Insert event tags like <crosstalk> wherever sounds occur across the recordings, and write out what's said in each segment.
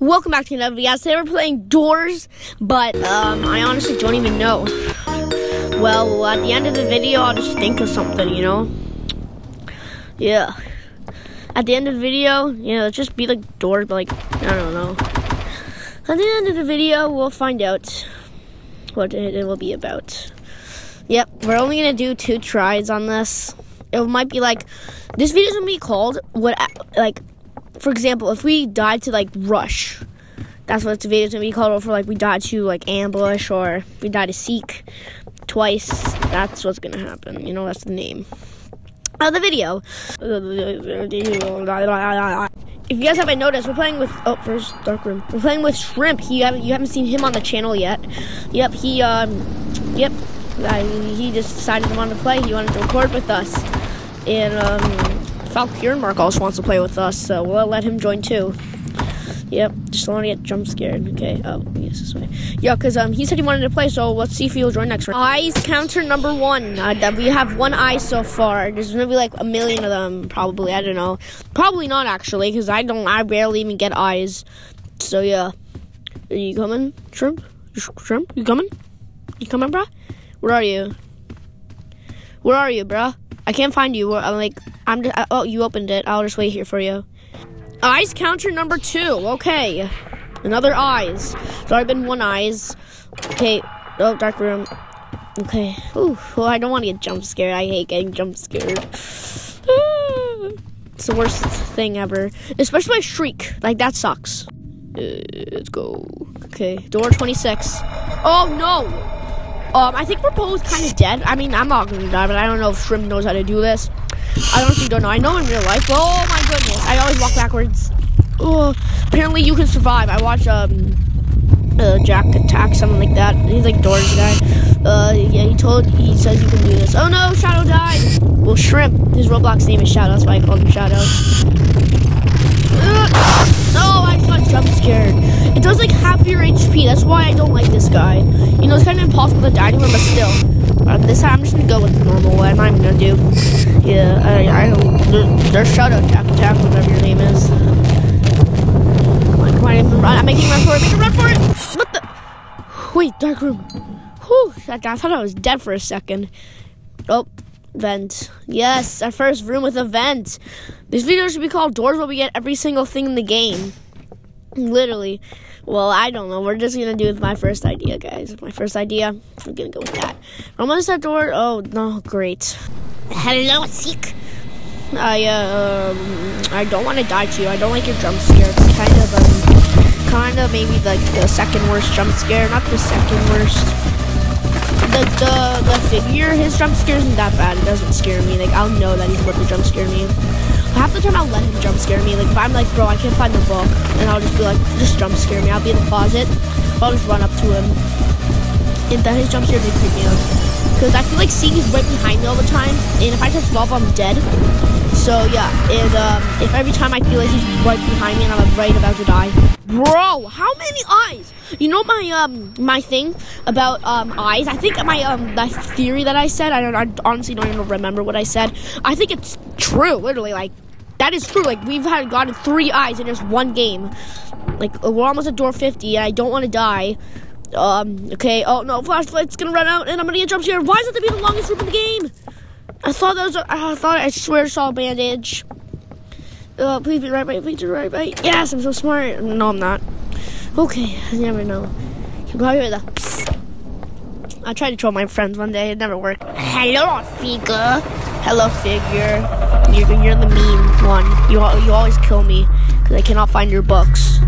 Welcome back to another video. Today we're playing Doors, but um, I honestly don't even know. Well, at the end of the video, I'll just think of something, you know? Yeah. At the end of the video, yeah, it'll just be like Doors, but like, I don't know. At the end of the video, we'll find out what it will be about. Yep, we're only gonna do two tries on this. It might be like, this video's gonna be called, what, like, for example, if we died to like rush, that's what the video's gonna be called. Or for like we died to like ambush, or we died to seek twice, that's what's gonna happen. You know, that's the name of the video. If you guys haven't noticed, we're playing with oh first dark room. We're playing with Shrimp. He haven't you haven't seen him on the channel yet. Yep, he um, yep, he just decided he wanted to play. He wanted to record with us, and um. Valkyrie Mark also wants to play with us, so we'll let him join too. Yep, just don't want to get jump scared. Okay, oh, yes, this way. Yeah, because um, he said he wanted to play, so let's see if he'll join next round. Eyes counter number one. Uh, we have one eye so far. There's gonna be like a million of them, probably. I don't know. Probably not actually, because I don't. I barely even get eyes. So yeah, are you coming, shrimp? Shrimp, you coming? You coming, bruh? Where are you? Where are you, bruh? I can't find you. I'm like, I'm. Just, oh, you opened it. I'll just wait here for you. Eyes counter number two. Okay, another eyes. There's already been one eyes. Okay. Oh, dark room. Okay. Ooh. Well, I don't want to get jump scared. I hate getting jump scared. <sighs> it's the worst thing ever. Especially my shriek. Like that sucks. Uh, let's go. Okay. Door 26. Oh no. Um, I think we're both kind of dead. I mean, I'm not gonna die, but I don't know if Shrimp knows how to do this. I honestly don't know. I know in real life. Oh my goodness! I always walk backwards. Oh, apparently you can survive. I watch um, uh, Jack attack something like that. He's like Doors guy. Uh, yeah, he told he says you can do this. Oh no, Shadow died. Well, Shrimp. His Roblox name is Shadow. That's why I called him Shadow. Uh, no, I got jump scared. It does like half your HP. That's why I don't like this guy. You know, it's kind of impossible to die to him, but still. Uh, this time I'm just gonna go with the normal way. I'm not even gonna do. Yeah, I, I don't. There's Shadow Jack Attack, whatever your name is. Come on, come on, run. I'm making a run for it. Make a run for it. What the? Wait, dark room. Whew, I thought I was dead for a second. Oh, vent. Yes, our first room with a vent. This video should be called Doors Where We Get Every Single Thing in the Game. Literally. Well, I don't know. We're just gonna do with my first idea, guys. My first idea. I'm gonna go with that. Almost that door. Oh no, great. Hello, Seek. I um, I don't want to die to you. I don't like your jump scare. It's kind of um, kind of maybe like the second worst jump scare, not the second worst. The the the figure, his jump scare isn't that bad. It doesn't scare me. Like I'll know that he's about to jump scare me half the time I'll let him jump scare me. Like if I'm like, bro, I can't find the book, and I'll just be like, just jump scare me. I'll be in the closet. I'll just run up to him. And then his jump scare they creep me out. Because I feel like seeing he's right behind me all the time, and if I touch lava, I'm dead. So yeah, and um, if every time I feel like he's right behind me and I'm like right about to die, bro, how many eyes? You know my um my thing about um eyes. I think my um the theory that I said. I don't. I honestly don't even remember what I said. I think it's true. Literally, like that is true. Like we've had gotten three eyes in just one game. Like we're almost at door 50, and I don't want to die. Um. Okay. Oh no, flashlight's gonna run out, and I'm gonna get jump here. Why is it to be the longest room in the game? I thought. A, I thought I swear saw a bandage. Uh, please be right by. Please be right by. Yes, I'm so smart. No, I'm not. Okay, I never know. You probably hear the. I tried to troll my friends one day. It never worked. Hello, figure. Hello, figure. You're, you're the mean one. You, you always kill me because I cannot find your books.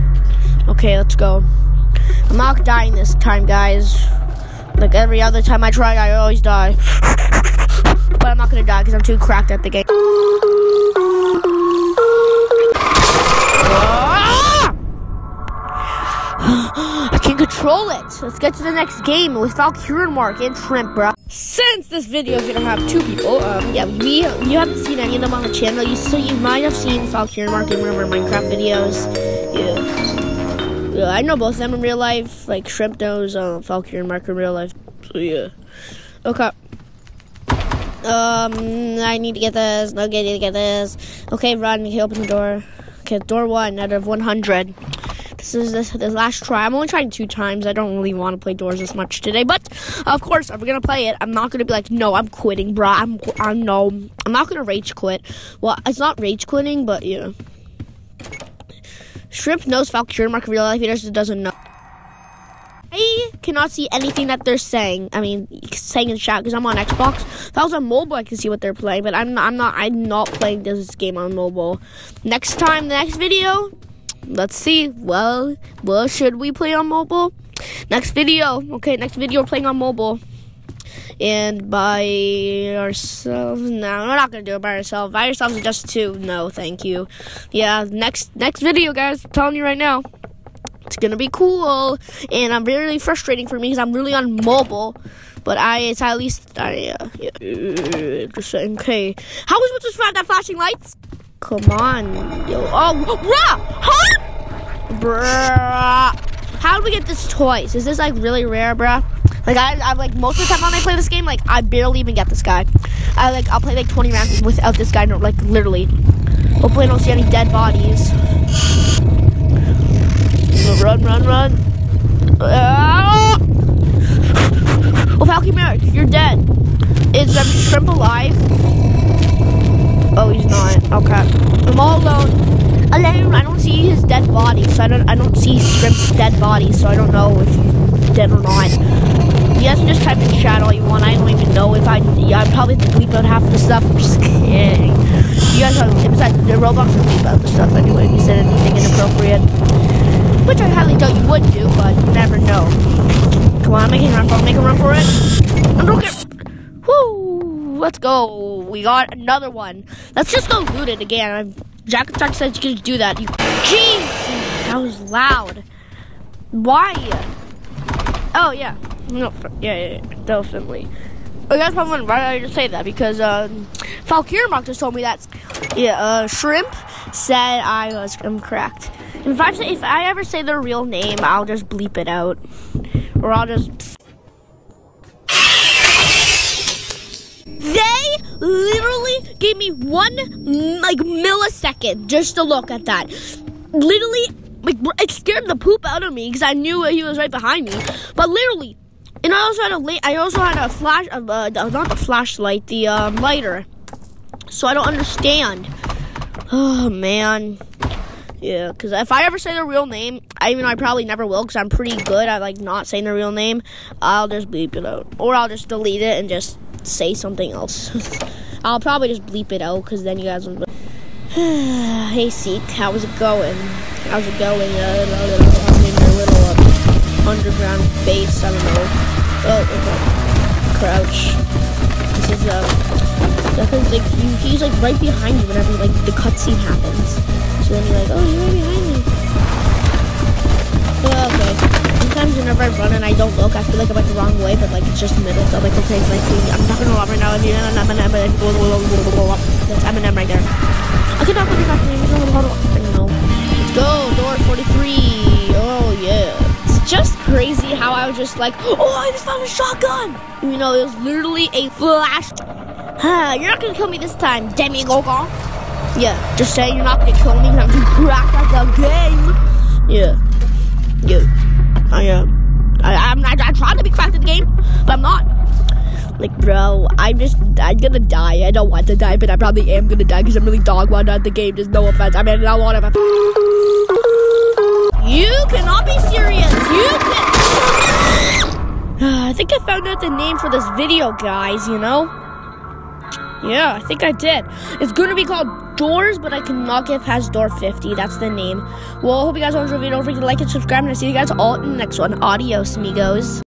Okay, let's go. I'm not dying this time, guys. Like every other time I try, I always die. <laughs> gonna die because I'm too cracked at the game. <gasps> I can't control it. Let's get to the next game with Valkyrie Mark and Shrimp, bro. Since this video is gonna have two people, um, yeah, we you haven't seen any of them on the channel. You so you might have seen Valkyrie Mark in one of our Minecraft videos. Yeah, yeah, I know both of them in real life. Like Shrimp knows uh, Valkyrie Mark in real life. So yeah, okay. Um, I need to get this. No, I need to get this. Okay, run. Okay, open the door. Okay, door one out of 100. This is this, this last try. I'm only trying two times. I don't really want to play doors as much today, but of course, if we're gonna play it, I'm not gonna be like, no, I'm quitting, bro. I'm, I'm no, I'm not gonna rage quit. Well, it's not rage quitting, but yeah. Shrimp knows Valkyrie Mark real life. He just doesn't know. Cannot see anything that they're saying. I mean, saying in chat because I'm on Xbox. If I was on mobile, I can see what they're playing. But I'm not. I'm not. I'm not playing this game on mobile. Next time, the next video. Let's see. Well, well, should we play on mobile? Next video. Okay, next video. We're playing on mobile. And by ourselves, no, we're not gonna do it by ourselves. By ourselves, just two. No, thank you. Yeah, next next video, guys. I'm telling you right now. It's gonna be cool, and I'm really frustrating for me because I'm really on mobile. But I, it's at least, I, uh, yeah, just saying. Okay, how was supposed to survive that flashing lights? Come on, yo, oh, bruh, huh? Bruh, how do we get this twice? Is this like really rare, bruh? Like I, I'm like most of the time when I play this game, like I barely even get this guy. I like I'll play like 20 rounds without this guy, no, like literally. Hopefully I don't see any dead bodies. Run, run, run. Oh, Falcon you're dead. Is um, Shrimp alive? Oh, he's not. Okay. I'm all alone. Alone. I don't see his dead body, so I don't. I don't see Shrimp's dead body, so I don't know if he's dead or not. You guys can just type in chat all you want. I don't even know if I. Yeah, I'd probably bleep out half the stuff. I'm just kidding. You guys are. Besides, the Roblox will bleep out the stuff anyway. If you said anything inappropriate. Which I highly doubt you would do, but you never know. Come on, make a run for it. Make a run for it. Don't get. Woo! Let's go. We got another one. Let's just go loot it again. Jack Attack said you can do that. You. Jeez! That was loud. Why? Oh, yeah. No, yeah, yeah, yeah. definitely. Oh, you guys probably wondering why did I just say that? Because um, Valkyrie Mark just told me that. Yeah, uh, Shrimp said I was incorrect. If I if I ever say their real name, I'll just bleep it out, or I'll just. They literally gave me one like millisecond just to look at that. Literally, like it scared the poop out of me because I knew he was right behind me. But literally, and I also had a I also had a flash, uh, not the flashlight, the uh, lighter. So I don't understand. Oh man. Yeah, because if I ever say their real name, I even I probably never will, because I'm pretty good at like not saying their real name. I'll just bleep it out, or I'll just delete it and just say something else. <laughs> I'll probably just bleep it out, because then you guys will. <sighs> hey, Seek, how's it going? How's it going? Uh, I'm in your little uh, underground base. I don't know. Oh, okay. Crouch. This is uh, because like he, he's like right behind you whenever like the cutscene happens. So then you're like, oh, you're right behind me. Well, okay. Sometimes whenever I run and I don't look, I feel like I went the wrong way, but like it's just middle. So I'm like, okay, it's like, I'm not gonna rob right now. That's Eminem right there. Okay, not really fast. No. Let's go. Door 43. Oh, yeah. It's just crazy how I was just like, oh, I just found a shotgun. You know, it was literally a flash. Huh, you're not gonna kill me this time, Demi Gogon. Yeah, just say you're not gonna kill me because I'm too cracked at the game. Yeah, yeah, I am. I, I'm not. I'm trying to be cracked at the game, but I'm not. Like, bro, I'm just, I'm gonna die. I don't want to die, but I probably am gonna die because I'm really dog water at the game. There's no offense. I mean, I want to. You cannot be serious. You can. <sighs> Ah, I think I found out the name for this video, guys. You know. Yeah, I think I did. It's gonna be called Doors, but I cannot get past door 50. That's the name. Well, I hope you guys enjoyed the video. Don't forget to like and subscribe, and I'll see you guys all in the next one. Adios, amigos.